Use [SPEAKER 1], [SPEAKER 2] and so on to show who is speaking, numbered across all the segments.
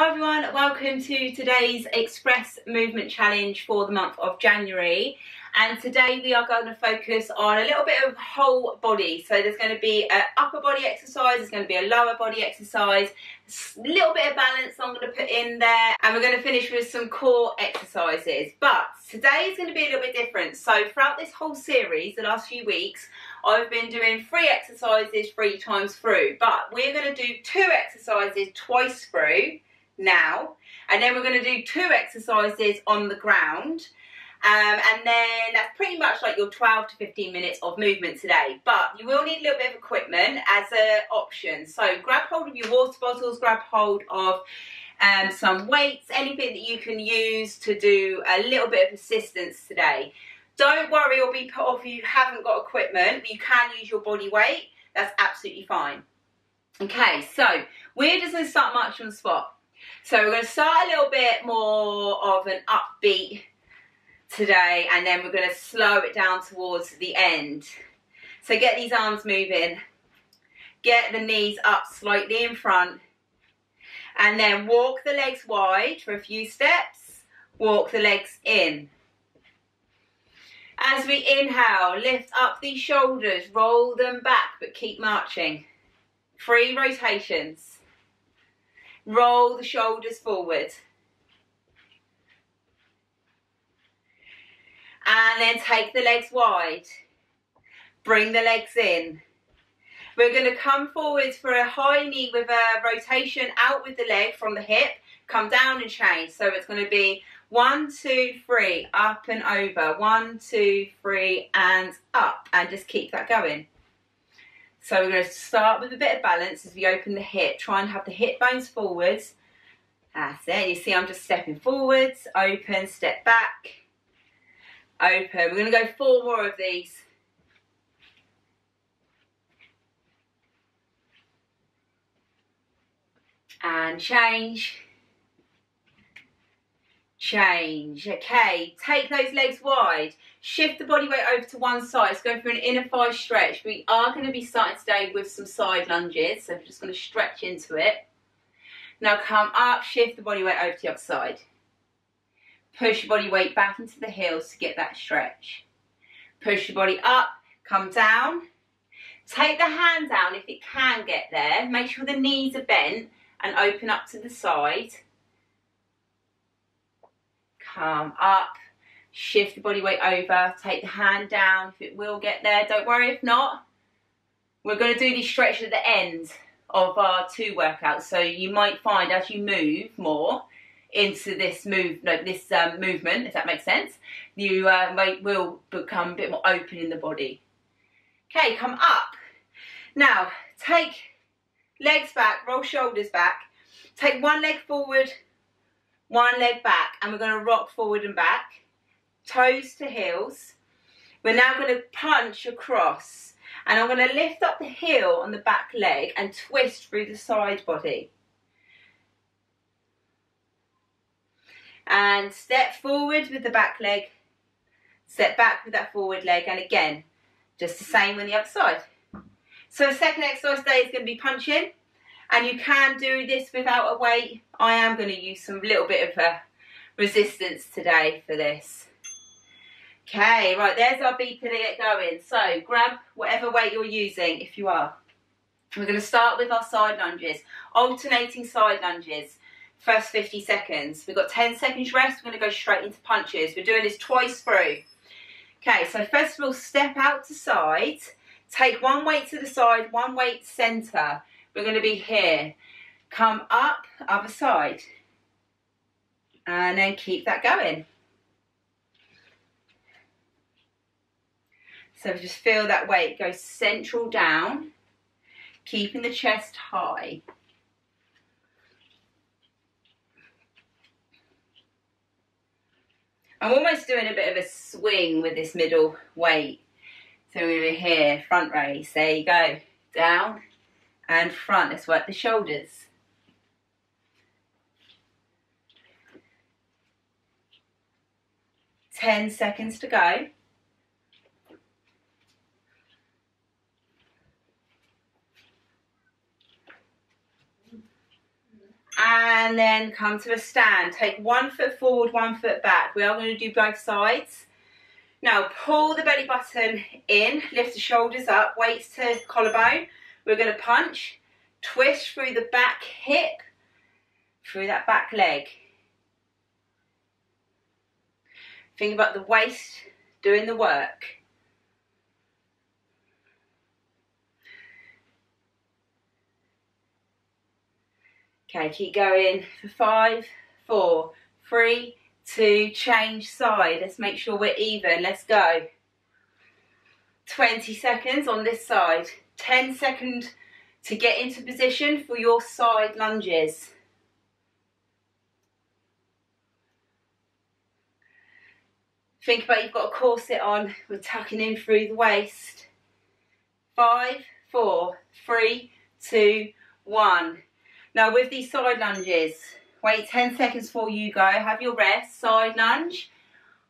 [SPEAKER 1] Hi everyone, welcome to today's Express Movement Challenge for the month of January. And today we are going to focus on a little bit of whole body. So there's going to be an upper body exercise, there's going to be a lower body exercise, a little bit of balance I'm going to put in there. And we're going to finish with some core exercises. But today is going to be a little bit different. So throughout this whole series, the last few weeks, I've been doing three exercises three times through. But we're going to do two exercises twice through now. And then we're going to do two exercises on the ground. Um, and then that's pretty much like your 12 to 15 minutes of movement today. But you will need a little bit of equipment as an option. So grab hold of your water bottles, grab hold of um, some weights, anything that you can use to do a little bit of assistance today. Don't worry or be put off if you haven't got equipment. You can use your body weight. That's absolutely fine. Okay, so just going to start marching on the spot. So we're going to start a little bit more of an upbeat today and then we're going to slow it down towards the end. So get these arms moving. Get the knees up slightly in front. And then walk the legs wide for a few steps. Walk the legs in. As we inhale, lift up these shoulders, roll them back, but keep marching. Three rotations. Roll the shoulders forward. And then take the legs wide. Bring the legs in. We're going to come forwards for a high knee with a rotation out with the leg from the hip. Come down and change. So it's going to be one, two, three, up and over. One, two, three, and up. And just keep that going. So we're going to start with a bit of balance as we open the hip. Try and have the hip bones forwards. That's it. You see I'm just stepping forwards, open, step back, open. We're going to go four more of these. And change. Change. Okay, take those legs wide. Shift the body weight over to one side. It's going for an inner thigh stretch. We are going to be starting today with some side lunges. So we're just going to stretch into it. Now come up, shift the body weight over to the other side. Push your body weight back into the heels to get that stretch. Push your body up, come down. Take the hand down if it can get there. Make sure the knees are bent and open up to the side. Come up, shift the body weight over, take the hand down if it will get there. Don't worry if not. We're going to do these stretches at the end of our two workouts. So you might find as you move more, into this move, no, this um, movement, if that makes sense, you uh, might, will become a bit more open in the body. Okay, come up. Now, take legs back, roll shoulders back. Take one leg forward, one leg back, and we're going to rock forward and back. Toes to heels. We're now going to punch across. And I'm going to lift up the heel on the back leg and twist through the side body. and step forward with the back leg, step back with that forward leg, and again, just the same on the other side. So second exercise is going to be punching, and you can do this without a weight. I am going to use some little bit of a uh, resistance today for this. Okay, right, there's our beat to get going. So grab whatever weight you're using if you are. We're going to start with our side lunges, alternating side lunges first 50 seconds. We've got 10 seconds rest. We're going to go straight into punches. We're doing this twice through. Okay, so first of all, step out to side. Take one weight to the side, one weight center. We're going to be here. Come up, other side. And then keep that going. So just feel that weight go central down, keeping the chest high. I'm almost doing a bit of a swing with this middle weight. So we're here, front raise, there you go. Down and front, let's work the shoulders. Ten seconds to go. And then come to a stand. Take one foot forward, one foot back. We are going to do both sides. Now pull the belly button in, lift the shoulders up, weights to collarbone. We're going to punch, twist through the back hip, through that back leg. Think about the waist doing the work. Okay, keep going for five, four, three, two, change side. Let's make sure we're even. Let's go. 20 seconds on this side. 10 seconds to get into position for your side lunges. Think about you've got a corset on. We're tucking in through the waist. Five, four, three, two, one. Now with these side lunges, wait 10 seconds before you go. Have your rest, side lunge,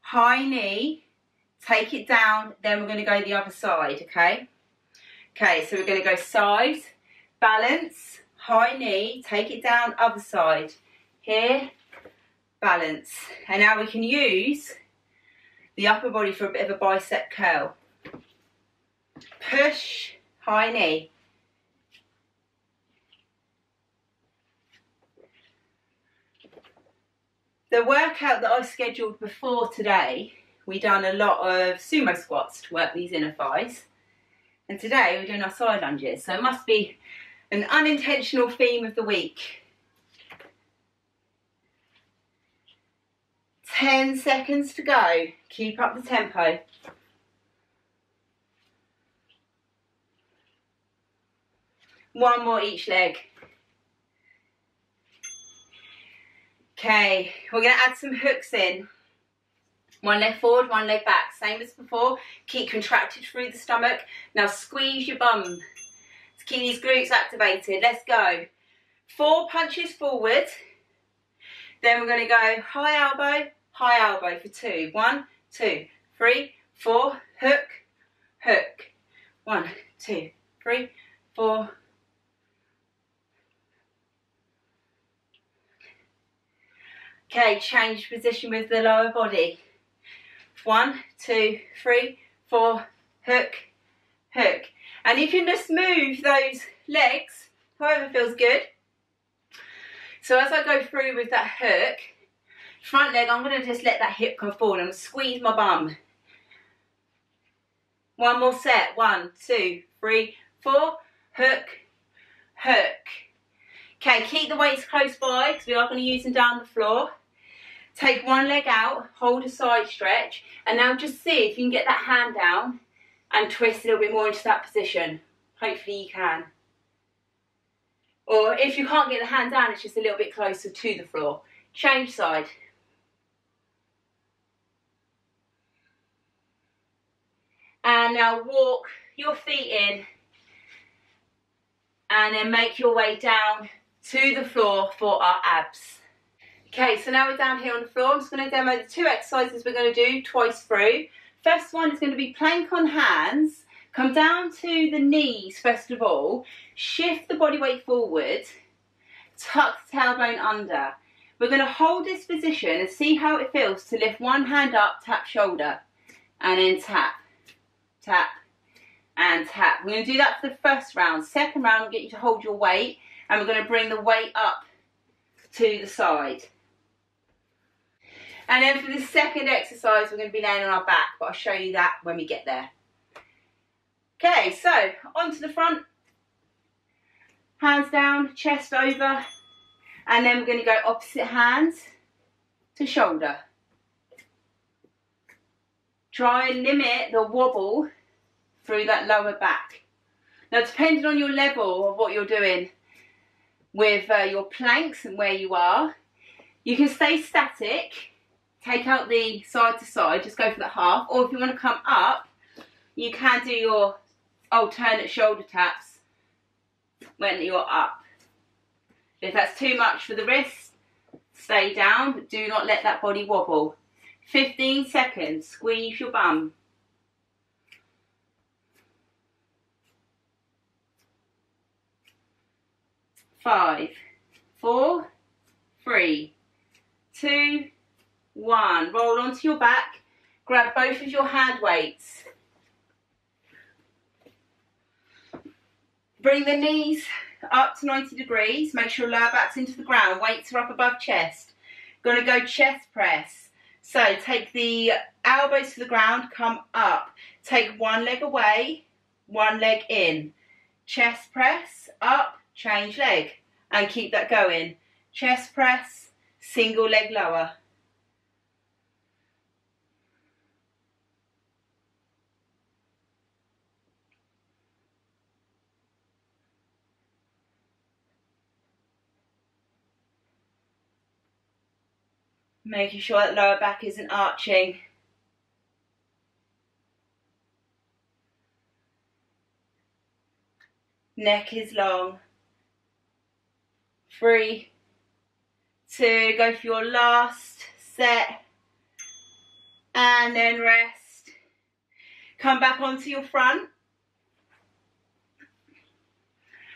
[SPEAKER 1] high knee, take it down, then we're going to go the other side, okay? Okay, so we're going to go side, balance, high knee, take it down, other side. Here, balance. And now we can use the upper body for a bit of a bicep curl. Push, high knee. The workout that I scheduled before today, we done a lot of sumo squats to work these inner thighs. And today we're doing our side lunges. So it must be an unintentional theme of the week. 10 seconds to go. Keep up the tempo. One more each leg. Okay, we're going to add some hooks in. One leg forward, one leg back. Same as before. Keep contracted through the stomach. Now squeeze your bum to keep these glutes activated. Let's go. Four punches forward. Then we're going to go high elbow, high elbow for two. One, two, three, four. Hook, hook. One, two, three, four, Okay, change position with the lower body. One, two, three, four, hook, hook. And you can just move those legs, however feels good. So as I go through with that hook, front leg, I'm going to just let that hip come forward and squeeze my bum. One more set. One, two, three, four. Hook, hook. Okay, keep the weights close by because we are going to use them down the floor. Take one leg out, hold a side stretch, and now just see if you can get that hand down and twist a little bit more into that position. Hopefully you can. Or if you can't get the hand down, it's just a little bit closer to the floor. Change side. And now walk your feet in and then make your way down to the floor for our abs. Okay, so now we're down here on the floor. I'm just going to demo the two exercises we're going to do twice through. First one is going to be plank on hands. Come down to the knees first of all. Shift the body weight forward. Tuck the tailbone under. We're going to hold this position and see how it feels to lift one hand up, tap shoulder, and then tap, tap, and tap. We're going to do that for the first round. Second round, we'll get you to hold your weight, and we're going to bring the weight up to the side. And then for the second exercise, we're going to be laying on our back, but I'll show you that when we get there. Okay, so onto the front. Hands down, chest over. And then we're going to go opposite hands to shoulder. Try and limit the wobble through that lower back. Now, depending on your level of what you're doing with uh, your planks and where you are, you can stay static take out the side to side, just go for the half. Or if you want to come up, you can do your alternate shoulder taps when you're up. If that's too much for the wrist, stay down, but do not let that body wobble. 15 seconds, squeeze your bum. Five, four, three, two, one. Roll onto your back. Grab both of your hand weights. Bring the knees up to 90 degrees. Make sure lower back's into the ground. Weights are up above chest. Gonna go chest press. So take the elbows to the ground, come up. Take one leg away, one leg in. Chest press, up, change leg. And keep that going. Chest press, single leg lower. Making sure that lower back isn't arching. Neck is long. Three, two, go for your last set. And then rest. Come back onto your front.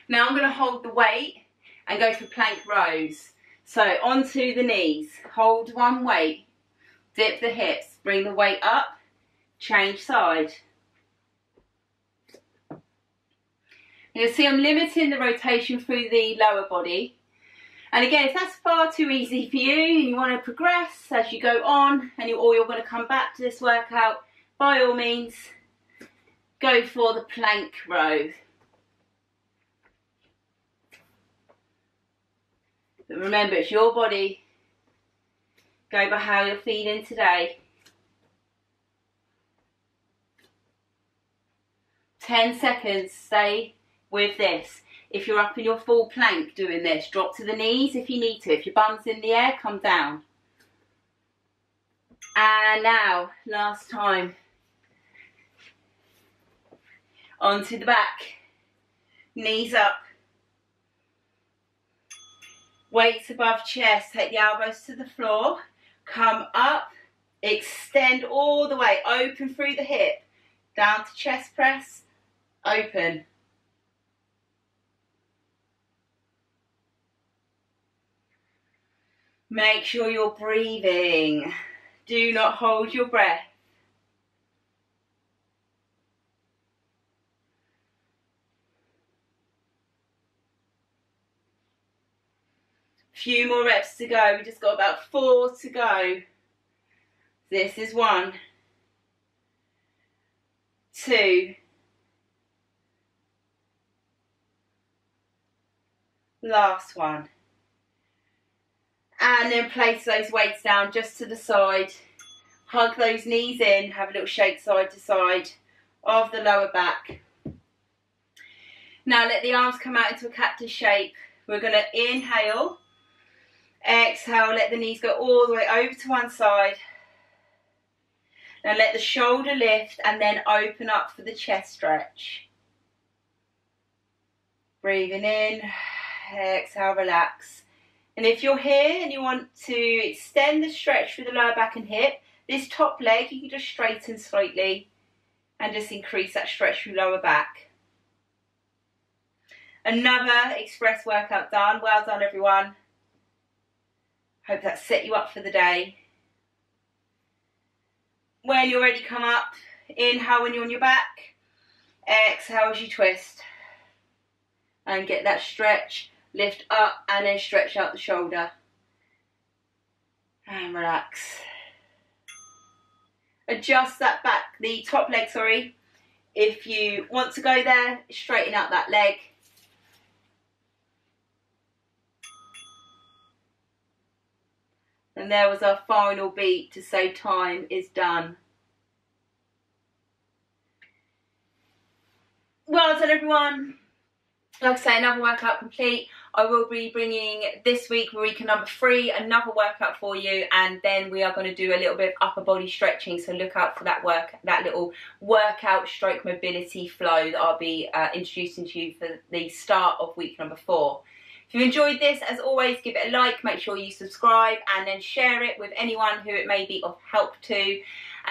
[SPEAKER 1] Now I'm going to hold the weight and go for plank rows. So onto the knees, hold one weight, dip the hips, bring the weight up, change side. You'll see I'm limiting the rotation through the lower body. And again, if that's far too easy for you and you want to progress as you go on and you, or you're going to come back to this workout, by all means, go for the plank row. But remember, it's your body. Go by how you're feeling today. 10 seconds, stay with this. If you're up in your full plank doing this, drop to the knees if you need to. If your bum's in the air, come down. And now, last time. Onto the back. Knees up. Weights above chest, take the elbows to the floor, come up, extend all the way, open through the hip, down to chest press, open. Make sure you're breathing. Do not hold your breath. Few more reps to go. We just got about four to go. This is one, two, last one. And then place those weights down just to the side. Hug those knees in, have a little shake side to side of the lower back. Now let the arms come out into a cactus shape. We're going to inhale Exhale, let the knees go all the way over to one side. Now let the shoulder lift and then open up for the chest stretch. Breathing in, exhale, relax. And if you're here and you want to extend the stretch through the lower back and hip, this top leg you can just straighten slightly and just increase that stretch through lower back. Another express workout done. Well done, everyone. Hope that set you up for the day. When you're ready, come up. Inhale when you're on your back. Exhale as you twist. And get that stretch. Lift up and then stretch out the shoulder. And relax. Adjust that back, the top leg, sorry. If you want to go there, straighten out that leg And there was our final beat to say time is done. Well done everyone. Like I say, another workout complete. I will be bringing this week, week number three, another workout for you, and then we are going to do a little bit of upper body stretching. So look out for that work, that little workout stroke mobility flow that I'll be uh, introducing to you for the start of week number four. If you enjoyed this, as always, give it a like, make sure you subscribe, and then share it with anyone who it may be of help to.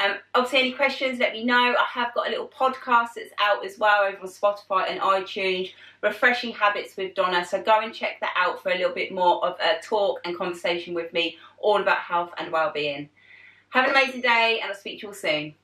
[SPEAKER 1] Um, obviously, any questions, let me know. I have got a little podcast that's out as well over on Spotify and iTunes, Refreshing Habits with Donna. So go and check that out for a little bit more of a talk and conversation with me, all about health and well-being. Have an amazing day, and I'll speak to you all soon.